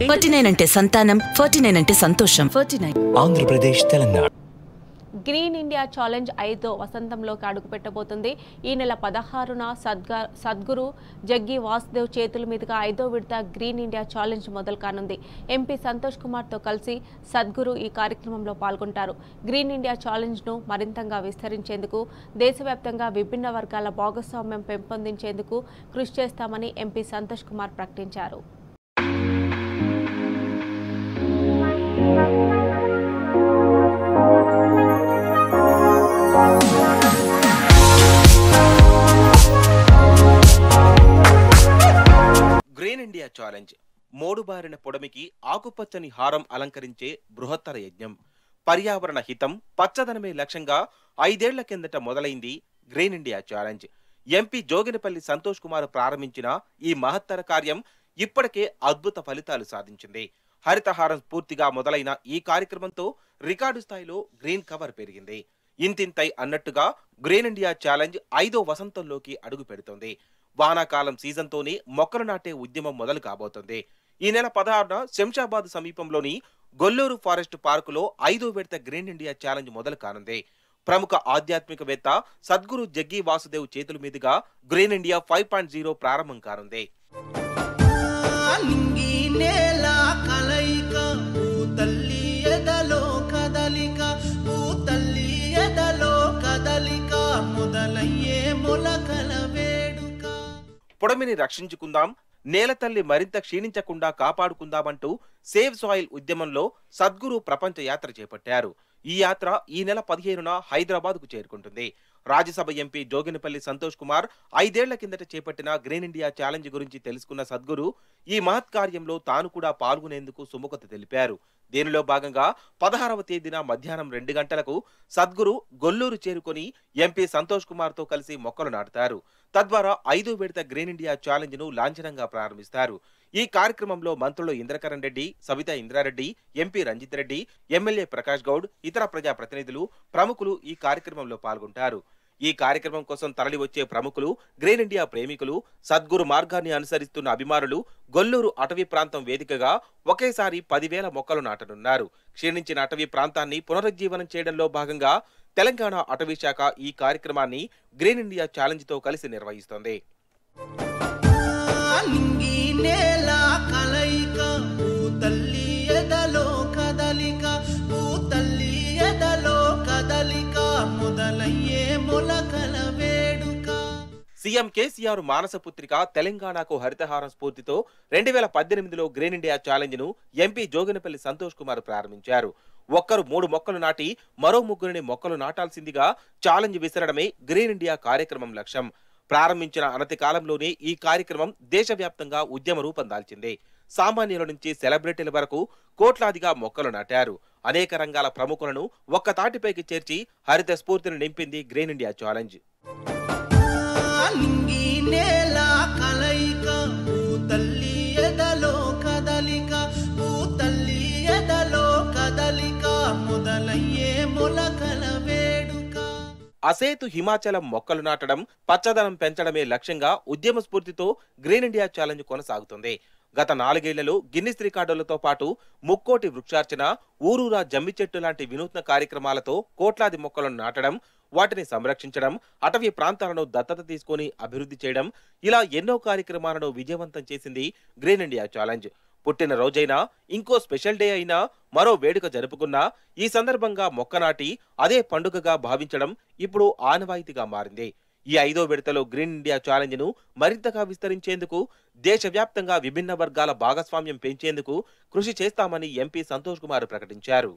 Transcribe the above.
Forty nine అంటే సంతానం forty nine అంటే సంతోషం. Forty nine. Andhra Pradesh Telangana. Green India challenge ఐదో వసంతంలోకి అడుగుపెట్టబోతుంది ఈ నెల పదహారున సద్గా సద్గురు జగ్గి వాసుదేవ్ చేతుల మీదుగా ఐదో విడత గ్రీన్ ఇండియా ఛాలెంజ్ మొదలు కానుంది. ఎంపీ సంతోష్ కుమార్తో కలిసి సద్గురు ఈ కార్యక్రమంలో పాల్గొంటారు. గ్రీన్ ఇండియా ఛాలెంజ్ను మరింతగా విస్తరించేందుకు దేశవ్యాప్తంగా విభిన్న వర్గాల భాగస్వామ్యం పెంపొందించేందుకు కృషి చేస్తామని ఎంపీ సంతోష్ కుమార్ ప్రకటించారు. India challenge. మోడుబారిన పొడమికి ఆకుపచ్చని హారం అలంకరించే బృహత్తర యజ్ఞం. పర్యావరణ హితం పచ్చదనమే లక్ష్యంగా ఐదేళ్ళ కిందట మొదలైంది Green India Challenge. MP Joginapally Santosh Kumar ప్రారంభించిన ఈ మహత్తర కార్యం ఇప్పటికే అద్భుత ఫలితాలు సాధించింది. హరితహారం పూర్తిగా మొదలైన ఈ కార్యక్రమంతో రికార్డు స్థాయిలో గ్రీన్ కవర్ పెరిగింది. ఇంతింతై అన్నట్టుగా గ్రీన్ ఇండియా ఛాలెంజ్ ఐదో వసంతంలోకి అడుగు పెడుతోంది వానాకాలం సీజన్తోనే మొక్కలు నాటే ఉద్యమం మొదలు కాబోతోంది. ఈ నెల పదహారున శంషాబాద్ సమీపంలోని గొల్లూరు ఫారెస్ట్ పార్కులో ఐదో విడత గ్రీన్ ఇండియా ఛాలెంజ్ మొదలు కానుంది. ప్రముఖ ఆధ్యాత్మికవేత్త సద్గురు జగ్గి వాసుదేవ్ చేతుల మీదుగా Green India five point zero ప్రారంభం కానుంది. పొడమిని రక్షించుకుందాం నేల తల్లి మరింత క్షీణించకుండా కాపాడుకుందామంటూ సేవ్ సాయిల్ ఉద్యమంలో సద్గురు ప్రపంచ యాత్ర చేపట్టారు. ఈ యాత్ర ఈ నెల పదిహేనున హైదరాబాద్కు చేరుకుంటుంది. రాజ్యసభ ఎంపీ జోగినపల్లి సంతోష్ కుమార్ ఐదేళ్ళ కిందట చేపట్టిన గ్రీన్ ఇండియా ఛాలెంజ్ గురించి తెలుసుకున్న సద్గురు ఈ మహత్ కార్యంలో తాను కూడా పాల్గొనేందుకు సుముఖత తెలిపారు. దీనిలో భాగంగా పదహారవ తేదీన మధ్యాహ్నం రెండు గంటలకు సద్గురు గొల్లూరు చేరుకొని ఎంపీ సంతోష్ కుమార్తో కలిసి మొక్కలు నాటుతారు. తద్వారా ఐదో విడత గ్రీన్ ఇండియా ఛాలెంజ్ను లాంఛనంగా ప్రారంభిస్తారు. ఈ కార్యక్రమంలో మంత్రులు ఇంద్రకరణ్ రెడ్డి సవితా ఇంద్రారెడ్డి ఎంపీ రంజిత్ రెడ్డి ఎమ్మెల్యే ప్రకాష్ గౌడ్ ఇతర ప్రజా ప్రతినిధులు ప్రముఖులు ఈ కార్యక్రమంలో పాల్గొంటారు. ఈ కార్యక్రమం కోసం తరలి వచ్చే ప్రముఖులు గ్రీన్ ఇండియా ప్రేమికులు సద్గురు మార్గాన్ని అనుసరిస్తున్న అభిమానులు గొల్లూరు అటవీ ప్రాంతం వేదికగా ఒకేసారి పదివేల మొక్కలు నాటనున్నారు. క్షీణించిన అటవీ ప్రాంతాన్ని పునరుజ్జీవనం చేయడంలో భాగంగా తెలంగాణ అటవీ శాఖ ఈ కార్యక్రమాన్ని గ్రీన్ ఇండియా ఛాలెంజ్తో కలిసి నిర్వహిస్తోంది. కదలిక మొదలయ్యే మొలకల వేడుక. సీఎం కేసీఆర్ మానస పుత్రిక తెలంగాణకు హరితహారం స్ఫూర్తితో రెండు వేల పద్దెనిమిదిలో గ్రీన్ ఇండియా ఛాలెంజ్ను ఎంపీ జోగినపల్లి సంతోష్ కుమార్ ప్రారంభించారు. ఒక్కరు మూడు మొక్కలు నాటి మరో ముగ్గురిని మొక్కలు నాటాల్సిందిగా ఛాలెంజ్ విసరడమే గ్రీన్ ఇండియా కార్యక్రమం లక్ష్యం. ప్రారంభించిన అనతి కాలంలోనే ఈ కార్యక్రమం దేశవ్యాప్తంగా ఉద్యమ రూపం దాల్చింది. సామాన్యుల నుంచి సెలబ్రిటీల వరకు కోట్లాదిగా మొక్కలు నాటారు. అనేక రంగాల ప్రముఖులను ఒక్క తాటిపైకి చేర్చి హరిత స్ఫూర్తిని నింపింది గ్రీన్ ఇండియా ఛాలెంజ్. అసేతు హిమాచలం మొక్కలు నాటడం పచ్చదనం పెంచడమే లక్ష్యంగా ఉద్యమ స్ఫూర్తితో గ్రీన్ ఇండియా ఛాలెంజ్ కొనసాగుతుంది. గత నాలుగేళ్ళలో గిన్నిస్ రికార్డులతో పాటు ముక్కోటి వృక్షార్చన ఊరూరా జమ్మి చెట్టు లాంటి వినూత్న కార్యక్రమాలతో కోట్లాది మొక్కలను నాటడం వాటిని సంరక్షించడం అటవీ ప్రాంతాలను దత్తత తీసుకొని అభివృద్ధి చేయడం ఇలా ఎన్నో కార్యక్రమాలను విజయవంతం చేసింది గ్రీన్ ఇండియా ఛాలెంజ్. పుట్టిన రోజైనా ఇంకో స్పెషల్ డే అయినా మరో వేడుక జరుపుకున్నా ఈ సందర్భంగా మొక్క నాటి అదే పండుగగా భావించడం ఇప్పుడు ఆనవాయితీగా మారింది. ఈ ఐదో విడతలో గ్రీన్ ఇండియా ఛాలెంజ్ను మరింతగా విస్తరించేందుకు దేశవ్యాప్తంగా విభిన్న వర్గాల భాగస్వామ్యం పెంచేందుకు కృషి చేస్తామని ఎంపీ సంతోష్ కుమార్ ప్రకటించారు.